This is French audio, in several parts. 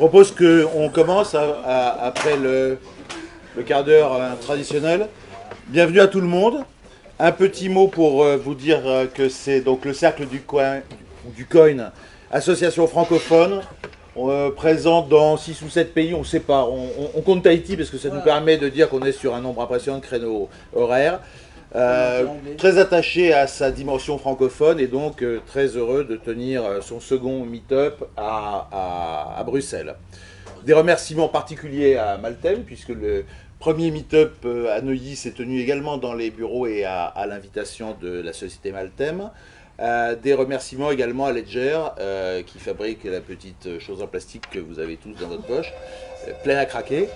propose qu'on commence après le, quart d'heure euh, traditionnel. Bienvenue à tout le monde. Un petit mot pour euh, vous dire euh, que c'est donc le Cercle du Coin, du Coin, association francophone, présente dans 6 ou 7 pays, on ne sait pas. On, compte Tahiti parce que ça nous permet de dire qu'on est sur un nombre impressionnant de créneaux horaires. Euh, très attaché à sa dimension francophone et donc euh, très heureux de tenir euh, son second meet-up à, Bruxelles. Des remerciements particuliers à Maltem, puisque le premier meet-up à Neuilly s'est tenu également dans les bureaux et à, l'invitation de la société Maltem. des remerciements également à Ledger, qui fabrique la petite chose en plastique que vous avez tous dans votre poche, pleine à craquer,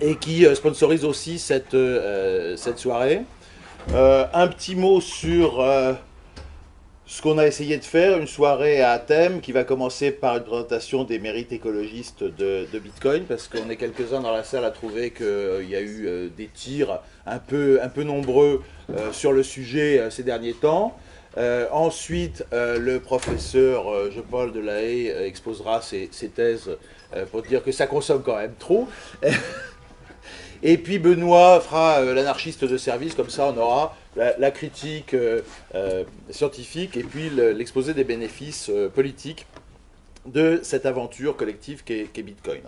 et qui sponsorise aussi cette, cette soirée. Euh, un petit mot sur euh, ce qu'on a essayé de faire, une soirée à thème qui va commencer par une présentation des mérites écologistes de, Bitcoin, parce qu'on est quelques-uns dans la salle à trouver qu'il y a eu euh, des tirs un peu, un peu nombreux sur le sujet ces derniers temps. ensuite, le professeur Jean-Paul Delahaye exposera ses, ses thèses pour dire que ça consomme quand même trop. Et puis Benoît fera euh, l'anarchiste de service, comme ça on aura la, critique euh, euh, scientifique et puis l'exposé des bénéfices politiques de cette aventure collective qu'est Bitcoin.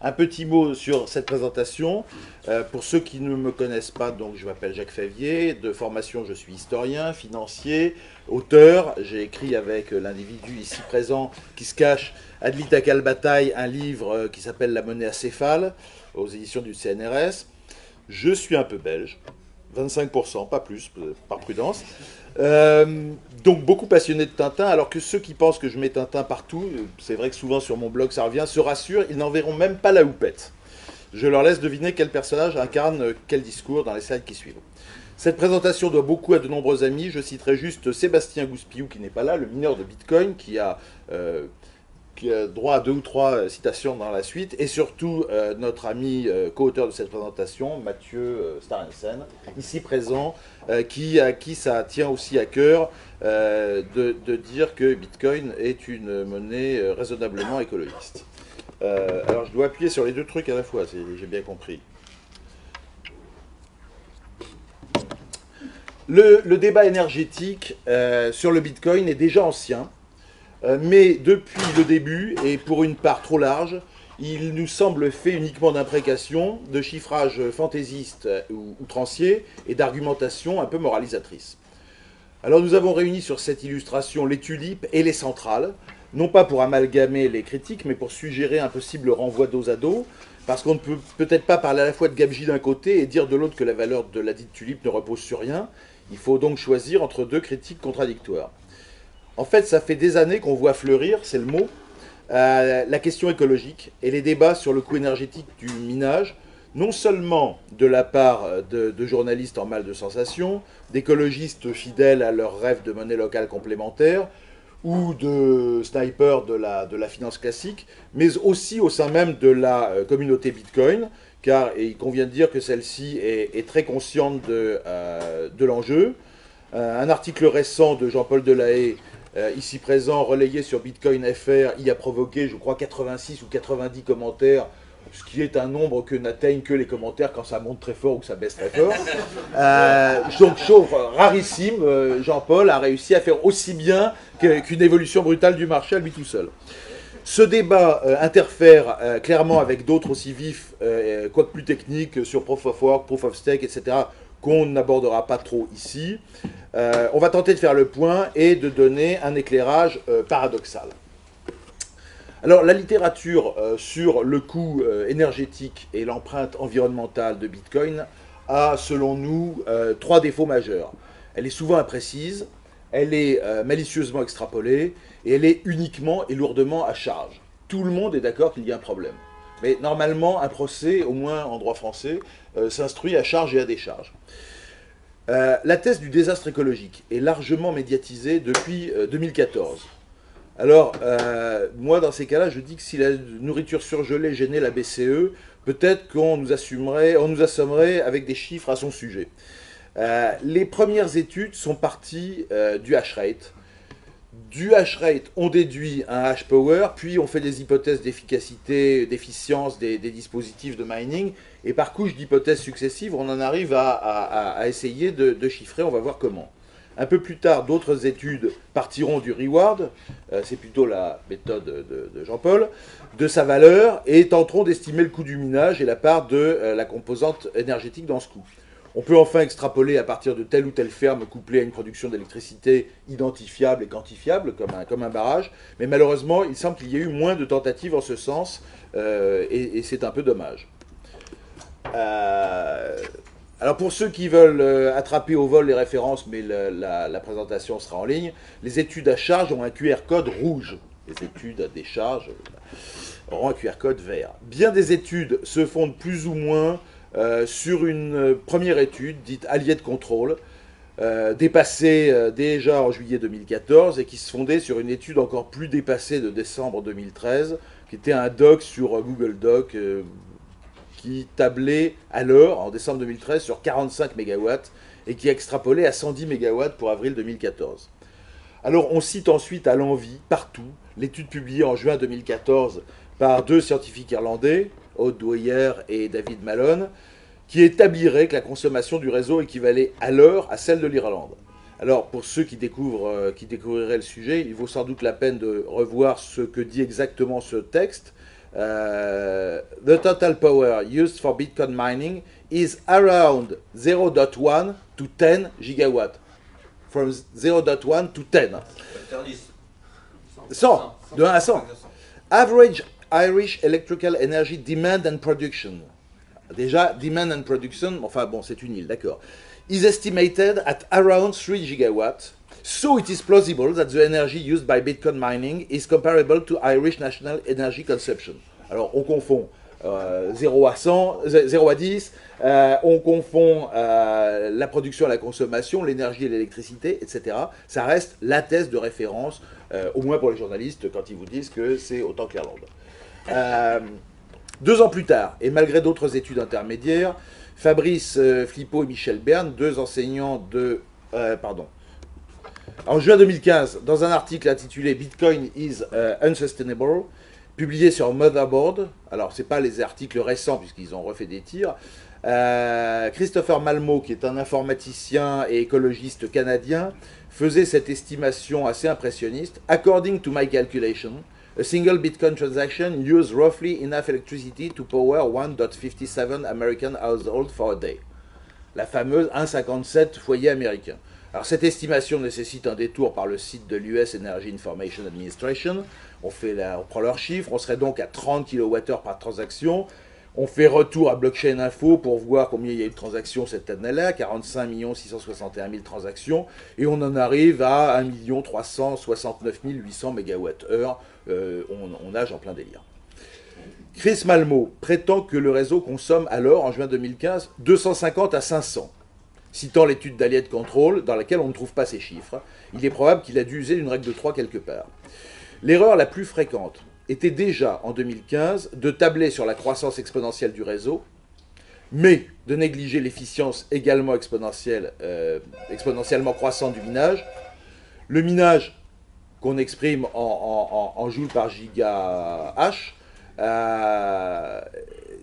Un petit mot sur cette présentation. pour ceux qui ne me connaissent pas, donc je m'appelle Jacques Favier. De formation, je suis historien, financier, auteur. J'ai écrit avec l'individu ici présent qui se cache, Adlita Kalbataille, un livre qui s'appelle La monnaie acéphale aux éditions du CNRS. Je suis un peu belge, 25%, pas plus, par prudence. Euh, donc beaucoup passionné de Tintin, alors que ceux qui pensent que je mets Tintin partout, c'est vrai que souvent sur mon blog ça revient, se rassurent, ils n'en verront même pas la houppette. Je leur laisse deviner quel personnage incarne quel discours dans les slides qui suivent. Cette présentation doit beaucoup à de nombreux amis. Je citerai juste Sébastien Gouspiou, qui n'est pas là, le mineur de Bitcoin, euh, qui a droit à deux ou trois euh, citations dans la suite, et surtout euh, notre ami euh, co-auteur de cette présentation, Mathieu Starensen, ici présent, qui, à qui ça tient aussi à cœur de, dire que Bitcoin est une monnaie raisonnablement écologiste. alors je dois appuyer sur les deux trucs à la fois, j'ai bien compris. Le débat énergétique sur le Bitcoin est déjà ancien. Euh, mais depuis le début, et pour une part trop large, il nous semble fait uniquement d'imprécations, de chiffrage fantaisiste ou outrancier et d'argumentation un peu moralisatrice. Alors nous avons réuni sur cette illustration les tulipes et les centrales, non pas pour amalgamer les critiques, mais pour suggérer un possible renvoi dos à dos, parce qu'on ne peut peut-être pas parler à la fois de gabegie d'un côté et dire de l'autre que la valeur de la dite tulipe ne repose sur rien. Il faut donc choisir entre deux critiques contradictoires. En fait, ça fait des années qu'on voit fleurir, c'est le mot, euh, la question écologique et les débats sur le coût énergétique du minage, non seulement de la part de, journalistes en mal de sensation, d'écologistes fidèles à leur rêve de monnaie locale complémentaire, ou de snipers de la, finance classique, mais aussi au sein même de la euh, communauté Bitcoin, car il convient de dire que celle-ci est, très consciente de, euh, de l'enjeu. un article récent de Jean-Paul Delahaye euh, ici présent, relayé sur Bitcoin FR, y a provoqué, je crois, 86 ou 90 commentaires, ce qui est un nombre que n'atteignent que les commentaires quand ça monte très fort ou que ça baisse très fort. Euh, donc, chose rarissime, euh, Jean-Paul a réussi à faire aussi bien qu'une évolution brutale du marché à lui tout seul. Ce débat interfère clairement avec d'autres aussi vifs, quoique plus techniques, sur Proof of Work, Proof of Stake, etc., qu'on n'abordera pas trop ici. Euh, on va tenter de faire le point et de donner un éclairage euh, paradoxal. Alors la littérature euh, sur le coût énergétique et l'empreinte environnementale de Bitcoin a, selon nous, trois défauts majeurs. Elle est souvent imprécise, elle est malicieusement extrapolée et elle est uniquement et lourdement à charge. Tout le monde est d'accord qu'il y a un problème. Mais normalement, un procès, au moins en droit français, s'instruit à charge et à décharge. Euh, la thèse du désastre écologique est largement médiatisée depuis 2014. Euh, Alors, euh, moi, dans ces cas-là, je dis que si la nourriture surgelée gênait la BCE, peut-être qu'on nous nous assommerait avec des chiffres à son sujet. les premières études sont parties du hash rate, Du hash rate, on déduit un hash power, puis on fait des hypothèses d'efficacité, d'efficience des, dispositifs de mining, et par couche d'hypothèses successives, on en arrive à, essayer de, chiffrer, on va voir comment. Un peu plus tard, d'autres études partiront du reward, euh, c'est plutôt la méthode de, Jean-Paul, de sa valeur, et tenteront d'estimer le coût du minage et la part de euh, la composante énergétique dans ce coût. On peut enfin extrapoler à partir de telle ou telle ferme couplée à une production d'électricité identifiable et quantifiable, comme un, barrage, mais malheureusement, il semble qu'il y ait eu moins de tentatives en ce sens, euh, et, c'est un peu dommage. Euh, alors pour ceux qui veulent euh, attraper au vol les références, mais la, présentation sera en ligne, les études à charge ont un QR code rouge. Les études à décharge auront un QR code vert. Bien des études se fondent plus ou moins euh, sur une euh, première étude dite Allié de contrôle, euh, dépassée déjà en juillet 2014 et qui se fondait sur une étude encore plus dépassée de décembre 2013, qui était un doc sur Google Doc qui tablait alors, en décembre 2013, sur 45 MW et qui extrapolait à 110 MW pour avril 2014. Alors on cite ensuite à l'envie, partout, l'étude publiée en juin 2014 par deux scientifiques irlandais, Aude Dwyer et David Malone, qui établirait que la consommation du réseau équivalait alors à celle de l'Irlande. Alors, pour ceux qui, découvrent, euh, qui découvriraient le sujet, il vaut sans doute la peine de revoir ce que dit exactement ce texte. Euh, the total power used for Bitcoin mining is around 0.1 to 10 gigawatts. From 0.1 to 10. 100. De 1 à 100. Average Irish Electrical Energy Demand and Production. Déjà, demand and production, enfin bon, c'est une île, d'accord. Is estimated at around 3 gigawatts. So it is plausible that the energy used by Bitcoin mining is comparable to Irish national energy consumption. Alors, on confond 0 euh, à 100, 0 à 10, euh, on confond euh, la production et la consommation, l'énergie et l'électricité, etc. Ça reste la thèse de référence, au moins pour les journalistes, quand ils vous disent que c'est autant que l'Irlande. Euh, deux ans plus tard, et malgré d'autres études intermédiaires, Fabrice euh, Flippo et Michel Bern, deux enseignants de... Euh, pardon. En juin 2015, dans un article intitulé Bitcoin is unsustainable, publié sur Motherboard, alors ce n'est pas les articles récents puisqu'ils ont refait des tirs, Christopher Malmo, qui est un informaticien et écologiste canadien, faisait cette estimation assez impressionniste. According to my calculation, A single Bitcoin transaction uses roughly enough electricity to power 1.57 American households for a day. La fameuse 1,57 foyer américain. Alors cette estimation nécessite un détour par le site de l'US Energy Information Administration. On, fait on prend leurs chiffres, on serait donc à 30 kWh par transaction. On fait retour à Blockchain Info pour voir combien il y a eu de transactions cette année-là, 45 661 000 transactions, et on en arrive à 1 369 800 MWh euh, on, nage en plein délire. Chris Malmo prétend que le réseau consomme alors, en juin 2015, 250 à 500. Citant l'étude d'Aliet Control, dans laquelle on ne trouve pas ces chiffres, il est probable qu'il a dû user une règle de 3 quelque part. L'erreur la plus fréquente était déjà en 2015 de tabler sur la croissance exponentielle du réseau, mais de négliger l'efficience également exponentielle, euh, exponentiellement croissante du minage. Le minage qu'on exprime en, joules par giga H. Euh,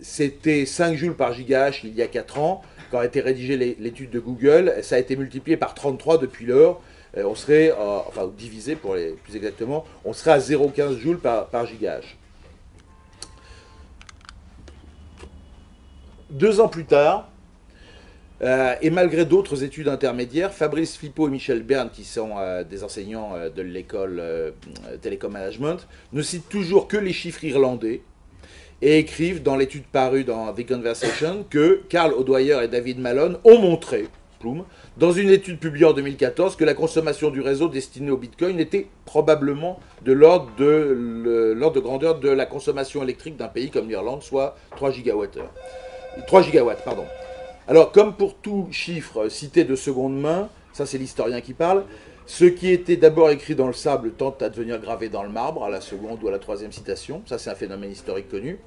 c'était 5 joules par giga H il y a 4 ans. Quand a été rédigée l'étude de Google, ça a été multiplié par 33 depuis lors. Euh, on serait, euh, enfin divisé pour les plus exactement, on serait à 0,15 joules par, par giga H. Deux ans plus tard, euh, et malgré d'autres études intermédiaires, Fabrice Flippo et Michel Bern, qui sont euh, des enseignants euh, de l'école Telecom Management, ne citent toujours que les chiffres irlandais et écrivent dans l'étude parue dans The Conversation que Carl O'Dwyer et David Malone ont montré, Plum, dans une étude publiée en 2014, que la consommation du réseau destiné au Bitcoin était probablement de l'ordre de, de grandeur de la consommation électrique d'un pays comme l'Irlande, soit 3 gigawattheures. 3 gigawatts, pardon. Alors, comme pour tout chiffre cité de seconde main, ça c'est l'historien qui parle, ce qui était d'abord écrit dans le sable tente à devenir gravé dans le marbre, à la seconde ou à la troisième citation, ça c'est un phénomène historique connu.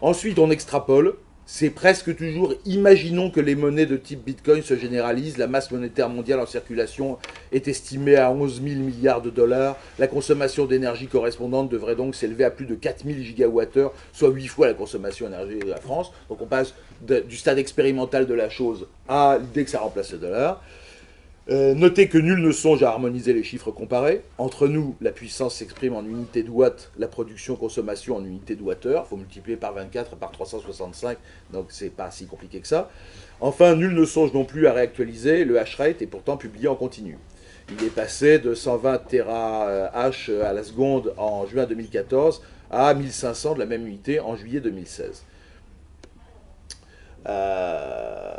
Ensuite, on extrapole, c'est presque toujours, imaginons que les monnaies de type Bitcoin se généralisent, la masse monétaire mondiale en circulation est estimée à 11 000 milliards de dollars, la consommation d'énergie correspondante devrait donc s'élever à plus de 4 000 gigawattheures, soit 8 fois la consommation énergétique de la France. Donc on passe du stade expérimental de la chose à l'idée que ça remplace le dollar. Euh, notez que nul ne songe à harmoniser les chiffres comparés. Entre nous, la puissance s'exprime en unités de watts, la production-consommation en unités de wattheure. Il faut multiplier par 24 par 365, donc c'est pas si compliqué que ça. Enfin, nul ne songe non plus à réactualiser le hash rate est pourtant publié en continu. Il est passé de 120 TH à la seconde en juin 2014 à 1500 de la même unité en juillet 2016. Euh,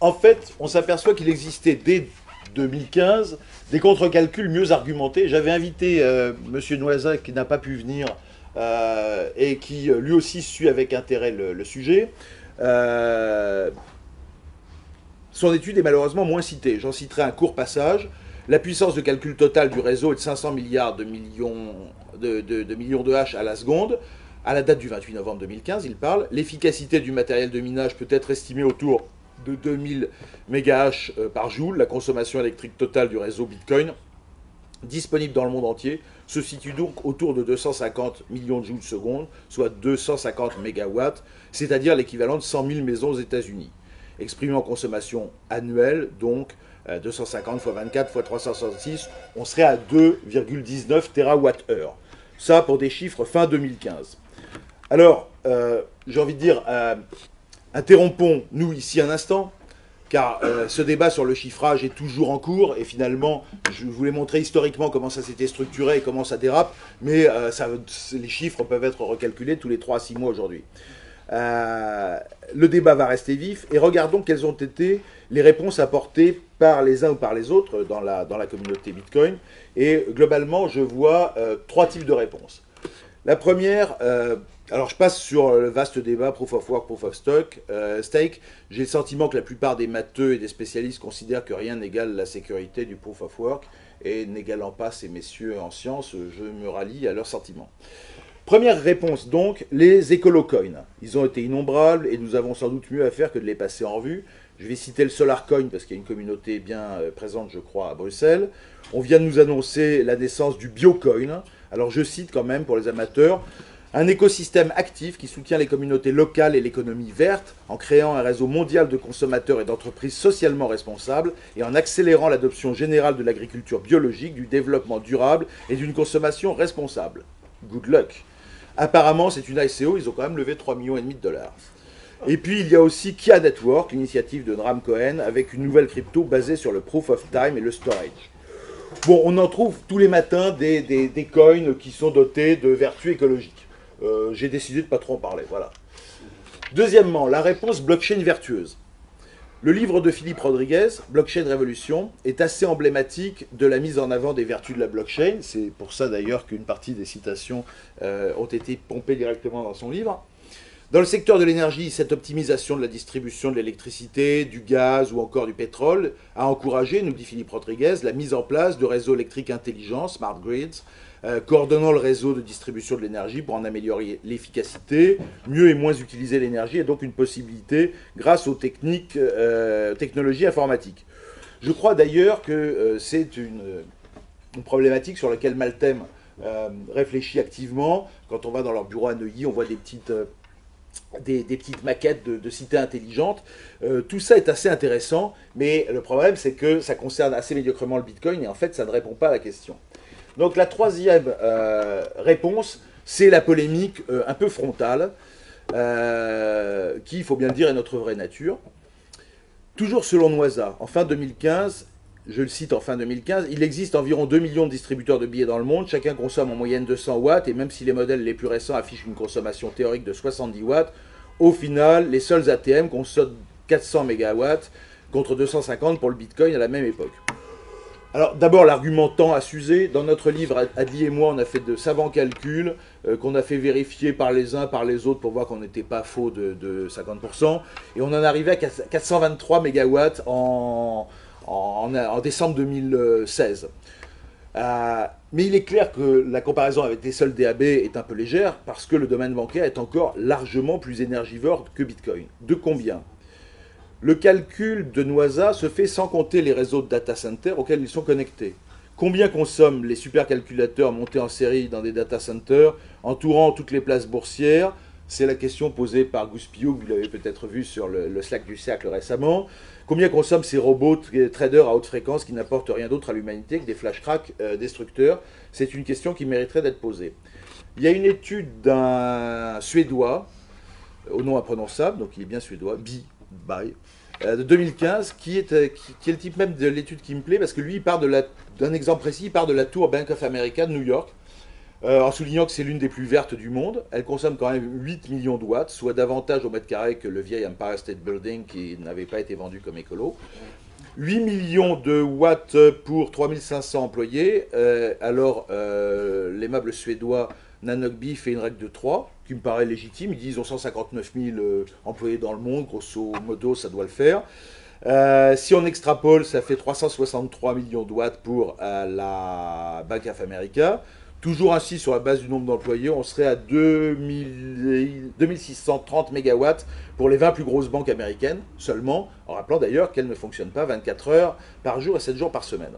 en fait, on s'aperçoit qu'il existait dès 2015 des contre-calculs mieux argumentés. J'avais invité euh, M. Noiset qui n'a pas pu venir euh, et qui euh, lui aussi suit avec intérêt le, sujet. son étude est malheureusement moins citée. J'en citerai un court passage. La puissance de calcul totale du réseau est de 500 milliards de millions de, de H à la seconde. À la date du 28 novembre 2015, il parle. L'efficacité du matériel de minage peut être estimée autour de 2000 MHz euh, par joule. La consommation électrique totale du réseau Bitcoin, disponible dans le monde entier, se situe donc autour de 250 millions de joules seconde, soit 250 MW, c'est-à-dire l'équivalent de 100 000 maisons aux États-Unis. Exprimé en consommation annuelle, donc 250 x 24 x 366, on serait à 2,19 TWh. Ça pour des chiffres fin 2015. Alors, euh, j'ai envie de dire, euh, Interrompons, nous, ici un instant, car euh, ce débat sur le chiffrage est toujours en cours, et finalement, je voulais montrer historiquement comment ça s'était structuré et comment ça dérape, mais euh, les chiffres peuvent être recalculés tous les 3 à 6 mois aujourd'hui. Euh, le débat va rester vif, et regardons quelles ont été les réponses apportées par les uns ou par les autres dans la, dans la communauté Bitcoin, et globalement, je vois trois types de réponses. La première, alors je passe sur le vaste débat proof of work, proof of stock, euh, stake. J'ai le sentiment que la plupart des matheux et des spécialistes considèrent que rien n'égale la sécurité du proof of work, et n'égalant pas ces messieurs en sciences, je me rallie à leurs sentiments. Première réponse donc, les écolocoins. Ils ont été innombrables et nous avons sans doute mieux à faire que de les passer en revue. Je vais citer le SolarCoin parce qu'il y a une communauté bien euh, présente, je crois, à Bruxelles. On vient de nous annoncer la naissance du Biocoin. Alors je cite quand même pour les amateurs, un écosystème actif qui soutient les communautés locales et l'économie verte en créant un réseau mondial de consommateurs et d'entreprises socialement responsables et en accélérant l'adoption générale de l'agriculture biologique, du développement durable et d'une consommation responsable. Good luck. Apparemment, c'est une ICO, ils ont quand même levé 3,5 millions de dollars. Et puis il y a aussi Kia Network, l'initiative de Nram Cohen, avec une nouvelle crypto basée sur le proof of time et le storage. Bon, on en trouve tous les matins des, des coins qui sont dotés de vertus écologiques. Euh, j'ai décidé de ne pas trop en parler. Voilà. Deuxièmement, la réponse blockchain vertueuse. Le livre de Philippe Rodriguez, Blockchain Révolution, est assez emblématique de la mise en avant des vertus de la blockchain. C'est pour ça d'ailleurs qu'une partie des citations euh, ont été pompées directement dans son livre. Dans le secteur de l'énergie, cette optimisation de la distribution de l'électricité, du gaz ou encore du pétrole a encouragé, nous dit Philippe Rodriguez, la mise en place de réseaux électriques intelligents, smart grids, euh, coordonnant le réseau de distribution de l'énergie pour en améliorer l'efficacité, mieux et moins utiliser l'énergie, et donc une possibilité grâce aux techniques, euh, technologies informatiques. Je crois d'ailleurs que euh, c'est une, problématique sur laquelle Maltem réfléchit activement. Quand on va dans leur bureau à Neuilly, on voit des petites... Maquettes de, de cités intelligentes. tout ça est assez intéressant, mais le problème c'est que ça concerne assez médiocrement le Bitcoin et en fait ça ne répond pas à la question. Donc la troisième euh, réponse, c'est la polémique euh, un peu frontale, euh, qui, il faut bien dire, est notre vraie nature. Toujours selon Noisa, en fin 2015, je le cite en fin 2015, il existe environ 2 millions de distributeurs de billets dans le monde, chacun consomme en moyenne 200 watts, et même si les modèles les plus récents affichent une consommation théorique de 70 watts, au final, les seuls ATM consomment 400 mégawatts contre 250 pour le Bitcoin à la même époque. Alors d'abord l'argument temps à s'user. Dans notre livre, Adli et moi, on a fait de savants calculs euh, qu'on a fait vérifier par les uns, par les autres pour voir qu'on n'était pas faux de, 50%. Et on en arrivait à 423 MW en, en, décembre 2016. Euh, mais il est clair que la comparaison avec les seuls DAB est un peu légère parce que le domaine bancaire est encore largement plus énergivore que Bitcoin. De combien? Le calcul de Noisa se fait sans compter les réseaux de data centers auxquels ils sont connectés. Combien consomment les supercalculateurs montés en série dans des data centers, entourant toutes les places boursières? C'est la question posée par Gus Pio, vous l'avez peut-être vu sur le, Slack du cercle récemment. Combien consomment ces robots traders à haute fréquence qui n'apportent rien d'autre à l'humanité que des flash cracks euh, destructeurs? C'est une question qui mériterait d'être posée. Il y a une étude d'un Suédois, au nom imprononçable, donc il est bien suédois, Bi, By, euh, de 2015, qui est, qui, est le type même de l'étude qui me plaît, parce que lui, il part d'un exemple précis, il part de la tour Bank of America de New York, euh, en soulignant que c'est l'une des plus vertes du monde. Elle consomme quand même 8 millions de watts, soit davantage au mètre carré que le vieil Empire State Building qui n'avait pas été vendu comme écolo. 8 millions de watts pour 3500 employés. Euh, alors, euh, les meubles suédois Nanogby fait une règle de 3, qui me paraît légitime. Ils disent ont 159 000 employés dans le monde, grosso modo, ça doit le faire. si on extrapole, ça fait 363 millions de watts pour la Bank of America. Toujours ainsi, sur la base du nombre d'employés, on serait à 2630 MW pour les 20 plus grosses banques américaines seulement, en rappelant d'ailleurs qu'elles ne fonctionnent pas 24 heures par jour et 7 jours par semaine.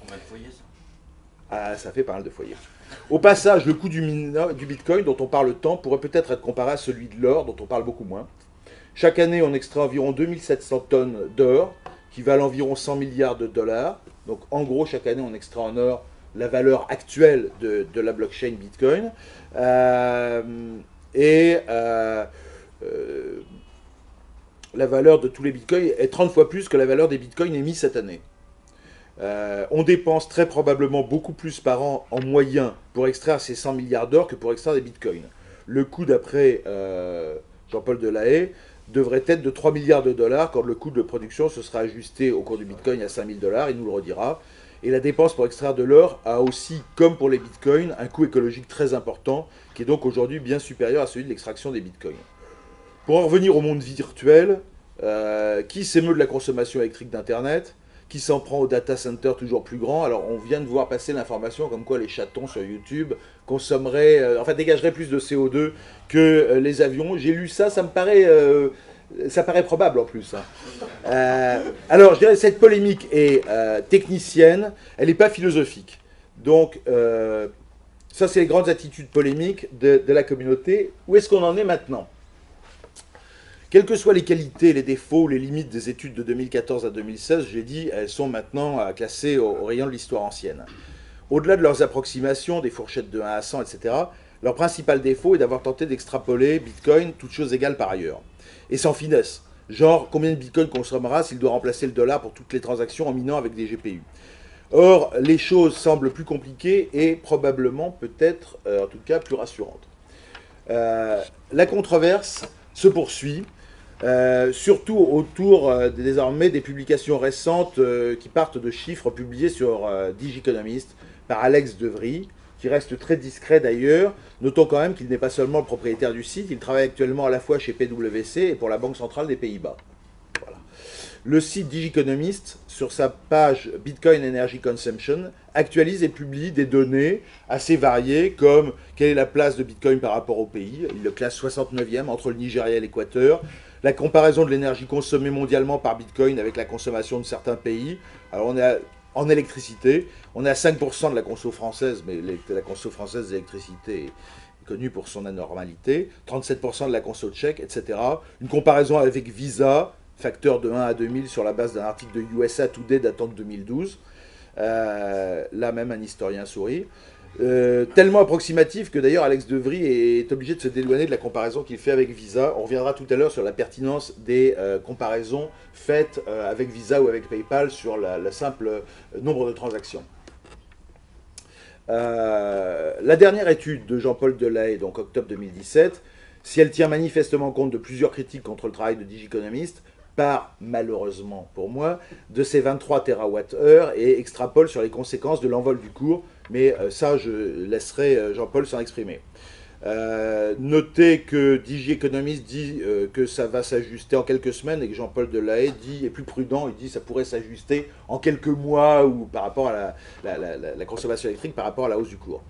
Combien de foyers ça? Ah, Ça fait pas mal de foyers. Au passage, le coût du, Bitcoin dont on parle tant pourrait peut-être être comparé à celui de l'or dont on parle beaucoup moins. Chaque année, on extrait environ 2700 tonnes d'or, qui valent environ 100 milliards de dollars. Donc en gros, chaque année, on extrait en or la valeur actuelle de, la blockchain Bitcoin. Euh, et euh, euh, la valeur de tous les bitcoins est 30 fois plus que la valeur des bitcoins émis cette année. On dépense très probablement beaucoup plus par an en moyen pour extraire ces 100 milliards d'or que pour extraire des bitcoins. Le coût, d'après Jean-Paul Delahaye, devrait être de 3 milliards de dollars quand le coût de production se sera ajusté au cours du bitcoin à 5000 dollars, il nous le redira. Et la dépense pour extraire de l'or a aussi, comme pour les bitcoins, un coût écologique très important, qui est donc aujourd'hui bien supérieur à celui de l'extraction des bitcoins. Pour en revenir au monde virtuel, euh, qui s'émeut de la consommation électrique d'Internet? Qui s'en prend aux data centers toujours plus grands Alors on vient de voir passer l'information comme quoi les chatons sur YouTube consommeraient, euh, enfin dégageraient plus de CO2 que euh, les avions. J'ai lu ça, ça me paraît ça paraît probable en plus. Hein. Euh, alors, je dirais cette polémique est euh, technicienne, elle n'est pas philosophique. Donc, euh, ça, c'est les grandes attitudes polémiques de, la communauté. Où est-ce qu'on en est maintenant? Quelles que soient les qualités, les défauts, les limites des études de 2014 à 2016, j'ai dit, elles sont maintenant classées au, rayon de l'histoire ancienne. Au-delà de leurs approximations, des fourchettes de 1 à 100, etc., leur principal défaut est d'avoir tenté d'extrapoler Bitcoin, toutes choses égales par ailleurs et sans finesse. Genre, combien de bitcoin consommera s'il doit remplacer le dollar pour toutes les transactions en minant avec des GPU Or, les choses semblent plus compliquées et probablement, peut-être, euh, en tout cas, plus rassurantes. Euh, la controverse se poursuit, euh, surtout autour désormais des publications récentes qui partent de chiffres publiés sur Digiconomist par Alex Devry, qui reste très discret d'ailleurs. Notons quand même qu'il n'est pas seulement le propriétaire du site, il travaille actuellement à la fois chez PwC et pour la Banque Centrale des Pays-Bas. Le site Digiconomist, sur sa page Bitcoin Energy Consumption, actualise et publie des données assez variées comme quelle est la place de Bitcoin par rapport au pays. Il le classe 69e entre le Nigeria et l'Équateur. La comparaison de l'énergie consommée mondialement par Bitcoin avec la consommation de certains pays. Alors on a en électricité. On est à 5% de la conso française, mais la conso française d'électricité est connue pour son anormalité. 37% de la conso tchèque, etc. Une comparaison avec Visa, facteur de 1 à 2000 sur la base d'un article de USA Today datant de 2012. Euh, là même un historien sourit. Euh, tellement approximatif que d'ailleurs Alex Devry est obligé de se dédouaner de la comparaison qu'il fait avec Visa. On reviendra tout à l'heure sur la pertinence des euh, comparaisons faites euh, avec Visa ou avec PayPal sur le simple nombre de transactions. la dernière étude de Jean-Paul Delahaye, donc octobre 2017, si elle tient manifestement compte de plusieurs critiques contre le travail de Digiconomist, part malheureusement pour moi de ces 23 TWh et extrapole sur les conséquences de l'envol du cours mais euh, ça, je laisserai euh, Jean-Paul s'en exprimer. Euh, notez que Digi Economist dit que ça va s'ajuster en quelques semaines et que Jean-Paul Delahaye dit, est plus prudent, il dit que ça pourrait s'ajuster en quelques mois ou par rapport à la, consommation électrique par rapport à la hausse du cours.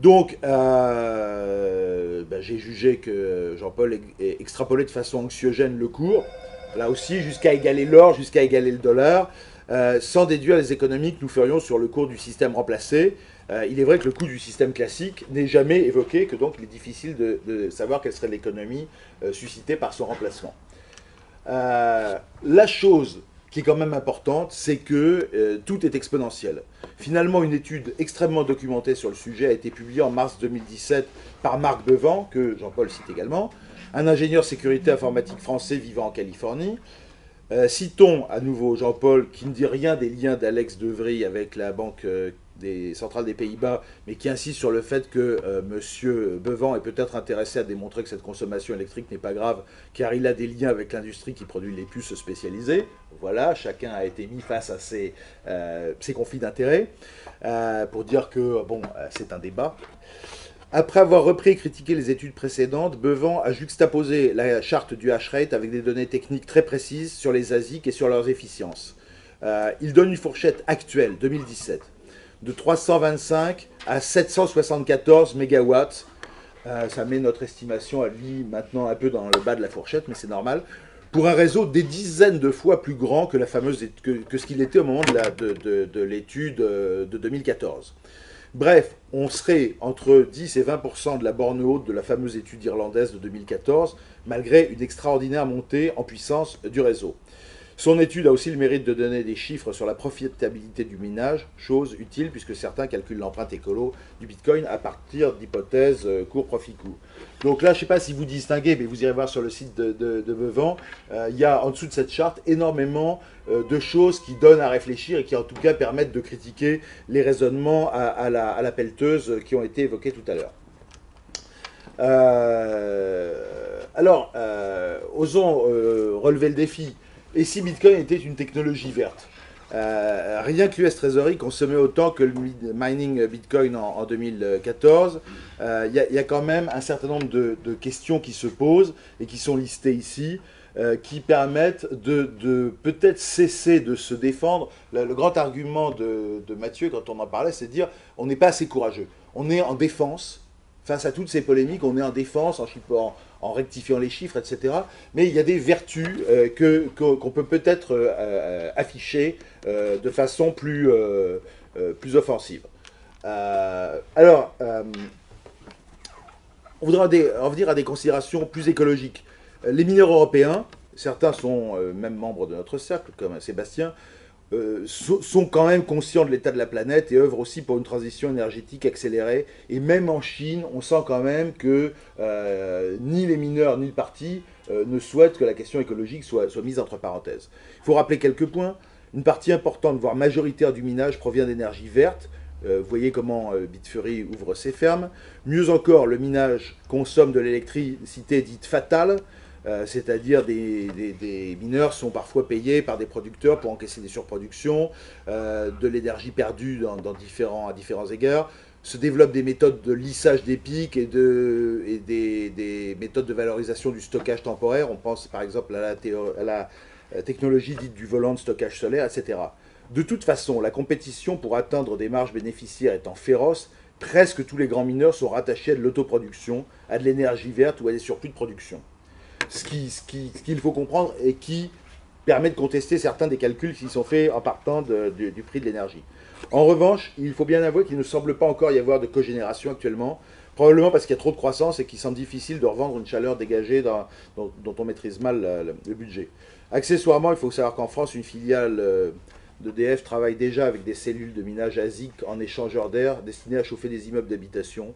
Donc, ben, j'ai jugé que Jean-Paul extrapolait de façon anxiogène le cours, là aussi jusqu'à égaler l'or, jusqu'à égaler le dollar, sans déduire les économies que nous ferions sur le cours du système remplacé. Euh, il est vrai que le coût du système classique n'est jamais évoqué, que donc il est difficile de, savoir quelle serait l'économie euh, suscitée par son remplacement. Euh, la chose qui est quand même importante, c'est que tout est exponentiel. Finalement, une étude extrêmement documentée sur le sujet a été publiée en mars 2017 par Marc Bevan, que Jean-Paul cite également, un ingénieur sécurité informatique français vivant en Californie. Citons à nouveau Jean-Paul qui ne dit rien des liens d'Alex Devry avec la banque des centrales des Pays-Bas, mais qui insiste sur le fait que euh, M. Bevan est peut-être intéressé à démontrer que cette consommation électrique n'est pas grave, car il a des liens avec l'industrie qui produit les puces spécialisées. Voilà, chacun a été mis face à euh, conflits d'intérêts, euh, pour dire que, bon, c'est un débat. Après avoir repris et critiqué les études précédentes, Bevan a juxtaposé la charte du hash-rate avec des données techniques très précises sur les ASIC et sur leurs efficiences. il donne une fourchette actuelle, 2017 de 325 à 774 mégawatts. Euh, ça met notre estimation à lui maintenant un peu dans le bas de la fourchette, mais c'est normal. Pour un réseau des dizaines de fois plus grand que, la fameuse, que, ce qu'il était au moment de l'étude de, de, 2014. Bref, on serait entre 10 et 20% de la borne haute de la fameuse étude irlandaise de 2014, malgré une extraordinaire montée en puissance du réseau. Son étude a aussi le mérite de donner des chiffres sur la profitabilité du minage, chose utile puisque certains calculent l'empreinte écolo du Bitcoin à partir d'hypothèses euh, court-profit-court. Donc là, je ne sais pas si vous distinguez, mais vous irez voir sur le site de, de, euh, il y a en dessous de cette charte énormément euh, de choses qui donnent à réfléchir et qui en tout cas permettent de critiquer les raisonnements à, la, pelleteuse qui ont été évoqués tout à l'heure. alors, osons relever le défi. Et si Bitcoin était une technologie verte euh, rien que l'US Treasury consommait autant que le mining Bitcoin en, 2014. Il euh, y, a quand même un certain nombre de, questions qui se posent et qui sont listées ici, euh, qui permettent de, peut-être cesser de se défendre. Le, grand argument de, de, Mathieu, quand on en parlait, c'est de dire on n'est pas assez courageux. On est en défense. Face à toutes ces polémiques, on est en défense, en, rectifiant les chiffres, etc. Mais il y a des vertus euh, qu'on peut peut-être euh, euh, afficher de façon plus, plus offensive. alors, on voudra en venir à des considérations plus écologiques. Les mineurs européens, certains sont même membres de notre cercle, comme Sébastien, euh, sont quand même conscients de l'état de la planète et œuvrent aussi pour une transition énergétique accélérée. Et même en Chine, on sent quand même que euh, ni les mineurs ni le parti euh, ne souhaitent que la question écologique soit, soit mise entre parenthèses. Il faut rappeler quelques points. Une partie importante, voire majoritaire du minage provient d'énergie verte. vous voyez comment Bitfury ouvre ses fermes. Mieux encore, le minage consomme de l'électricité dite fatale, euh, c'est-à-dire des, des, mineurs sont parfois payés par des producteurs pour encaisser des surproductions, euh, de l'énergie perdue dans, différents, à différents égards. Se développent des méthodes de lissage des pics et, de, des, méthodes de valorisation du stockage temporaire. On pense par exemple à la, à la euh, technologie dite du volant de stockage solaire, etc. De toute façon, la compétition pour atteindre des marges bénéficiaires étant féroce, presque tous les grands mineurs sont rattachés à de l'autoproduction, à de l'énergie verte ou à des surplus de production ce qu'il faut comprendre et qui permet de contester certains des calculs qui sont faits en partant du, prix de l'énergie. En revanche, il faut bien avouer qu'il ne semble pas encore y avoir de cogénération actuellement, probablement parce qu'il y a trop de croissance et qu'il semble difficile de revendre une chaleur dégagée dont, on maîtrise mal le budget. Accessoirement, il faut savoir qu'en France, une filiale euh, d'EDF travaille déjà avec des cellules de minage ASIC en échangeur d'air destinées à chauffer des immeubles d'habitation.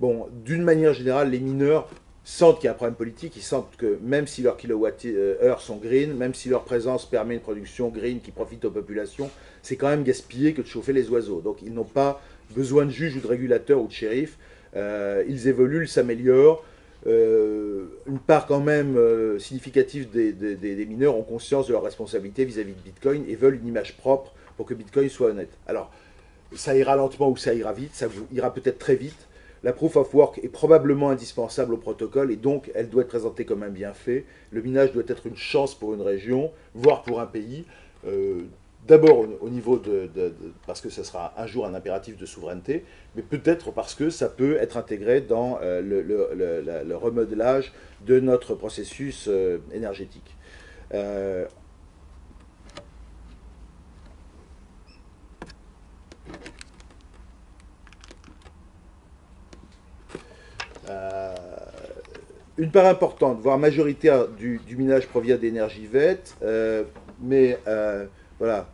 Bon, d'une manière générale, les mineurs sentent qu'il y a un problème politique, ils sentent que même si leurs kilowattheures sont green, même si leur présence permet une production green qui profite aux populations, c'est quand même gaspillé que de chauffer les oiseaux. Donc ils n'ont pas besoin de juges ou de régulateurs ou de shérifs. Euh, ils évoluent, ils s'améliorent. Euh, une part quand même euh, significative des, mineurs ont conscience de leur responsabilité vis-à-vis de Bitcoin et veulent une image propre pour que Bitcoin soit honnête. Alors, ça ira lentement ou ça ira vite, ça ira peut-être très vite. La proof of work est probablement indispensable au protocole et donc elle doit être présentée comme un bienfait. Le minage doit être une chance pour une région, voire pour un pays. Euh, d'abord au, niveau de, parce que ce sera un jour un impératif de souveraineté, mais peut-être parce que ça peut être intégré dans euh, le, remodelage de notre processus euh, énergétique. Une part importante, voire majoritaire du, minage provient d'énergie verte, euh, mais euh, voilà,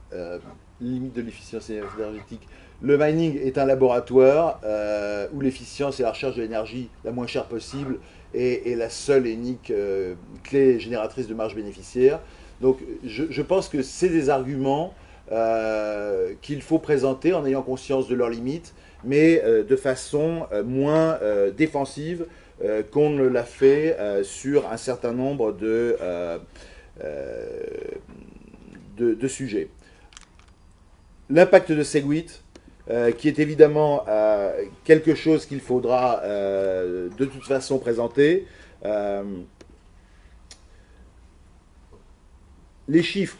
limite de l'efficience énergétique. Le mining est un laboratoire où l'efficience et la recherche de l'énergie la moins chère possible est, la seule et unique clé génératrice de marge bénéficiaire. Donc je, pense que c'est des arguments qu'il faut présenter en ayant conscience de leurs limites mais euh, de façon euh, moins euh, qu'on ne l'a fait sur un certain nombre de, de, sujets. L'impact de Segwit, qui est évidemment quelque chose qu'il faudra de toute façon présenter. les chiffres,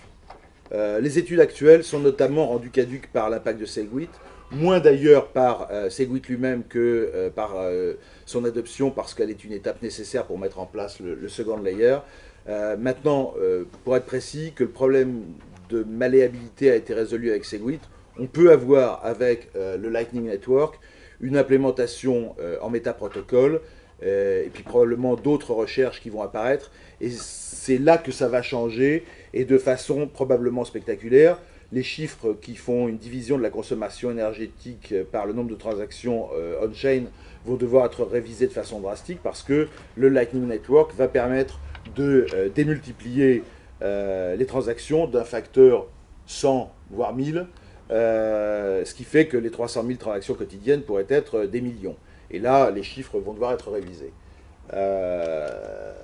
les études actuelles sont notamment rendues caduques par l'impact de Segwit moins d'ailleurs par euh, Segwit lui-même que euh, par euh, son adoption, parce qu'elle est une étape nécessaire pour mettre en place le, second layer. maintenant, pour être précis, que le problème de malléabilité a été résolu avec Segwit, on peut avoir avec le Lightning Network une implémentation en métaprotocole, et puis probablement d'autres recherches qui vont apparaître, et c'est là que ça va changer, et de façon probablement spectaculaire les chiffres qui font une division de la consommation énergétique euh, par le nombre de transactions euh, on-chain vont devoir être révisés de façon drastique parce que le Lightning Network va permettre de euh, démultiplier les transactions d'un facteur 100, voire 1000, ce qui fait que les 300 000 transactions quotidiennes pourraient être des millions. Et là, les chiffres vont devoir être révisés. je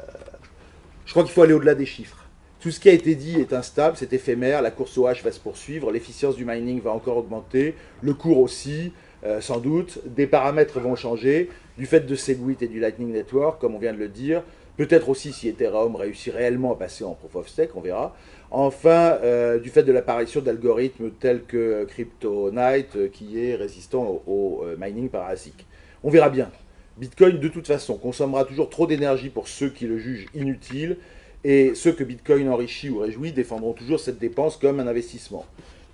crois qu'il faut aller au-delà des chiffres. Tout ce qui a été dit est instable, c'est éphémère, la course au H va se poursuivre, l'efficience du mining va encore augmenter, le cours aussi, euh, sans doute, des paramètres vont changer, du fait de Segwit et du Lightning Network, comme on vient de le dire, peut-être aussi si Ethereum réussit réellement à passer en Proof of Stake, on verra. Enfin, euh, du fait de l'apparition d'algorithmes tels que CryptoNight, euh, qui est résistant au, mining parasique. On verra bien. Bitcoin, de toute façon, consommera toujours trop d'énergie pour ceux qui le jugent inutile, et ceux que Bitcoin enrichit ou réjouit défendront toujours cette dépense comme un investissement.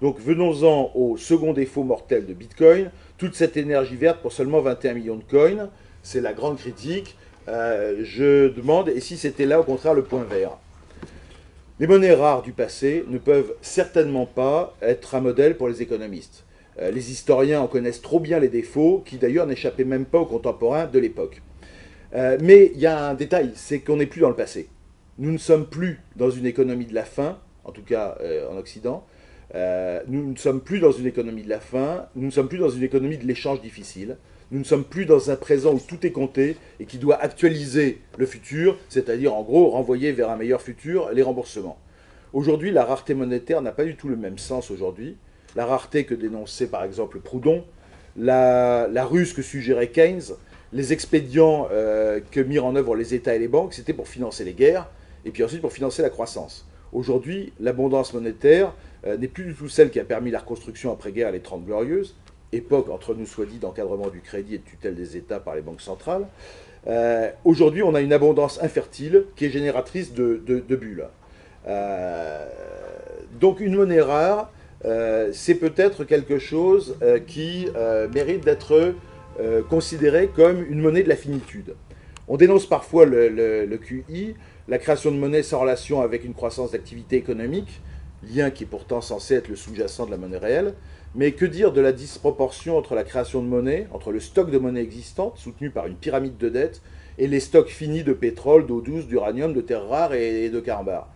Donc venons-en au second défaut mortel de Bitcoin, toute cette énergie verte pour seulement 21 millions de coins, c'est la grande critique. Euh, je demande, et si c'était là au contraire le point vert? Les monnaies rares du passé ne peuvent certainement pas être un modèle pour les économistes. Euh, les historiens en connaissent trop bien les défauts, qui d'ailleurs n'échappaient même pas aux contemporains de l'époque. Euh, mais il y a un détail, c'est qu'on n'est plus dans le passé nous ne sommes plus dans une économie de la faim, en tout cas euh, en Occident. Euh, nous ne sommes plus dans une économie de la faim, nous ne sommes plus dans une économie de l'échange difficile. Nous ne sommes plus dans un présent où tout est compté et qui doit actualiser le futur, c'est-à-dire en gros renvoyer vers un meilleur futur les remboursements. Aujourd'hui, la rareté monétaire n'a pas du tout le même sens aujourd'hui. La rareté que dénonçait par exemple Proudhon, la, ruse que suggérait Keynes, les expédients euh, que mirent en œuvre les États et les banques, c'était pour financer les guerres, et puis ensuite pour financer la croissance. Aujourd'hui, l'abondance monétaire euh, n'est plus du tout celle qui a permis la reconstruction après-guerre les Trente Glorieuses, époque, entre nous soit dit, d'encadrement du crédit et de tutelle des États par les banques centrales. Euh, aujourd'hui, on a une abondance infertile qui est génératrice de, bulles. Euh, donc une monnaie rare, c'est peut-être quelque chose qui mérite d'être considéré comme une monnaie de la finitude. On dénonce parfois le QI, la création de monnaie sans relation avec une croissance d'activité économique, lien qui est pourtant censé être le sous-jacent de la monnaie réelle. Mais que dire de la disproportion entre la création de monnaie, entre le stock de monnaie existante, soutenu par une pyramide de dettes, et les stocks finis de pétrole, d'eau douce, d'uranium, de terres rares et de carbare?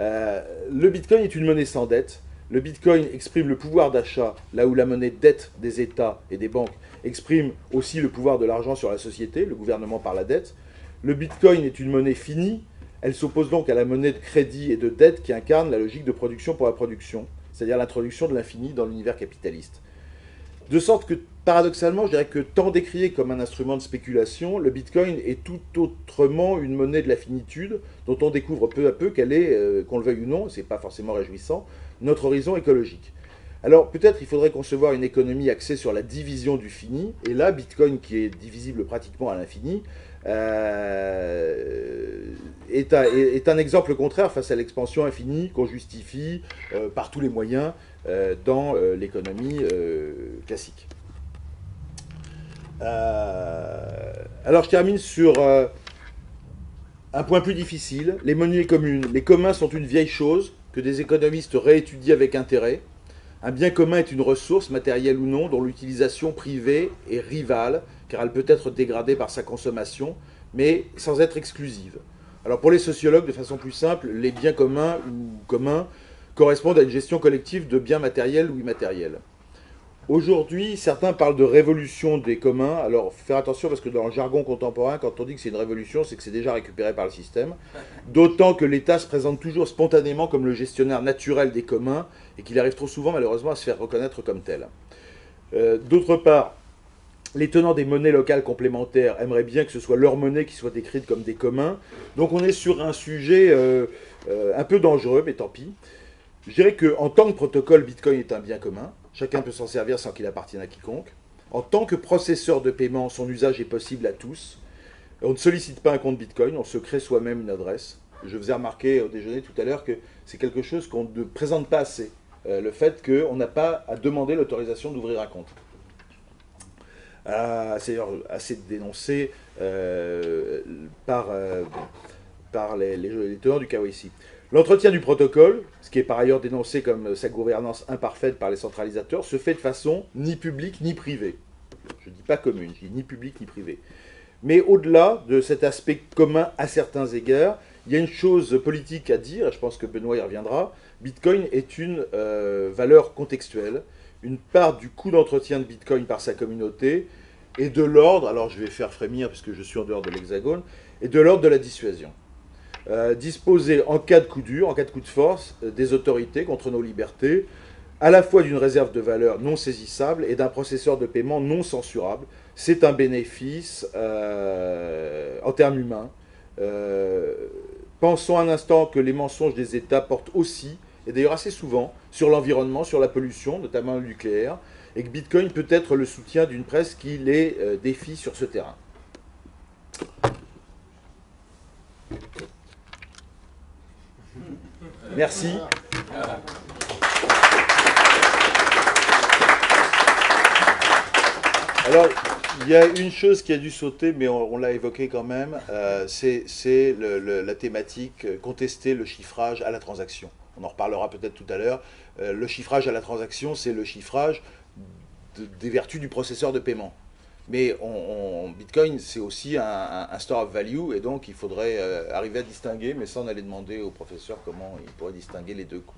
Euh, Le bitcoin est une monnaie sans dette. Le bitcoin exprime le pouvoir d'achat, là où la monnaie dette des États et des banques exprime aussi le pouvoir de l'argent sur la société, le gouvernement par la dette. Le bitcoin est une monnaie finie, elle s'oppose donc à la monnaie de crédit et de dette qui incarne la logique de production pour la production, c'est-à-dire l'introduction de l'infini dans l'univers capitaliste. De sorte que, paradoxalement, je dirais que tant décrié comme un instrument de spéculation, le Bitcoin est tout autrement une monnaie de la finitude, dont on découvre peu à peu qu'elle est, euh, qu'on le veuille ou non, c'est pas forcément réjouissant, notre horizon écologique. Alors peut-être il faudrait concevoir une économie axée sur la division du fini, et là, Bitcoin, qui est divisible pratiquement à l'infini, euh, est, un, exemple contraire face à l'expansion infinie qu'on justifie euh, par tous les moyens euh, dans l'économie classique. alors je termine sur un point plus difficile, les monnaies communes. Les communs sont une vieille chose que des économistes réétudient avec intérêt. Un bien commun est une ressource, matérielle ou non, dont l'utilisation privée est rivale, car elle peut être dégradée par sa consommation, mais sans être exclusive. Alors pour les sociologues, de façon plus simple, les biens communs ou communs correspondent à une gestion collective de biens matériels ou immatériels. Aujourd'hui, certains parlent de révolution des communs. Alors, faire attention parce que dans le jargon contemporain, quand on dit que c'est une révolution, c'est que c'est déjà récupéré par le système. D'autant que l'État se présente toujours spontanément comme le gestionnaire naturel des communs et qu'il arrive trop souvent, malheureusement, à se faire reconnaître comme tel. Euh, d'autre part, les tenants des monnaies locales complémentaires aimeraient bien que ce soit leur monnaie qui soit décrite comme des communs. Donc, on est sur un sujet euh, euh, un peu dangereux, mais tant pis. Je dirais qu'en tant que protocole, Bitcoin est un bien commun. Chacun peut s'en servir sans qu'il appartienne à quiconque. En tant que processeur de paiement, son usage est possible à tous. On ne sollicite pas un compte Bitcoin, on se crée soi-même une adresse. Je vous ai remarqué au déjeuner tout à l'heure que c'est quelque chose qu'on ne présente pas assez. Euh, le fait qu'on n'a pas à demander l'autorisation d'ouvrir un compte. Euh, c'est assez dénoncé euh, par, par les, les, du KYC. L'entretien du protocole, ce qui est par ailleurs dénoncé comme sa gouvernance imparfaite par les centralisateurs, se fait de façon ni publique ni privée. Je ne dis pas commune, je dis ni publique ni privée. Mais au-delà de cet aspect commun à certains égards, il y a une chose politique à dire, et je pense que Benoît y reviendra. Bitcoin est une euh, valeur contextuelle. Une part du coût d'entretien de Bitcoin par sa communauté est de l'ordre, alors je vais faire frémir puisque je suis en dehors de l'hexagone, est de l'ordre de la dissuasion. Euh, disposer en cas de coup dur, en cas de coup de force, euh, des autorités contre nos libertés, à la fois d'une réserve de valeur non saisissable et d'un processeur de paiement non censurable. C'est un bénéfice euh, en termes humains. pensons un instant que les mensonges des États portent aussi, et d'ailleurs assez souvent, sur l'environnement, sur la pollution, notamment le nucléaire, et que Bitcoin peut être le soutien d'une presse qui les défie sur ce terrain. Merci. Alors, il y a une chose qui a dû sauter, mais on, l'a évoqué quand même, euh, c'est la thématique euh, contester le chiffrage à la transaction. On en reparlera peut-être tout à l'heure. Euh, le chiffrage à la transaction, c'est le chiffrage des vertus du processeur de paiement. Mais on, Bitcoin, c'est aussi un, store of value, et donc il faudrait euh, arriver à distinguer, mais ça on allait demander au professeur comment il pourrait distinguer les deux coûts.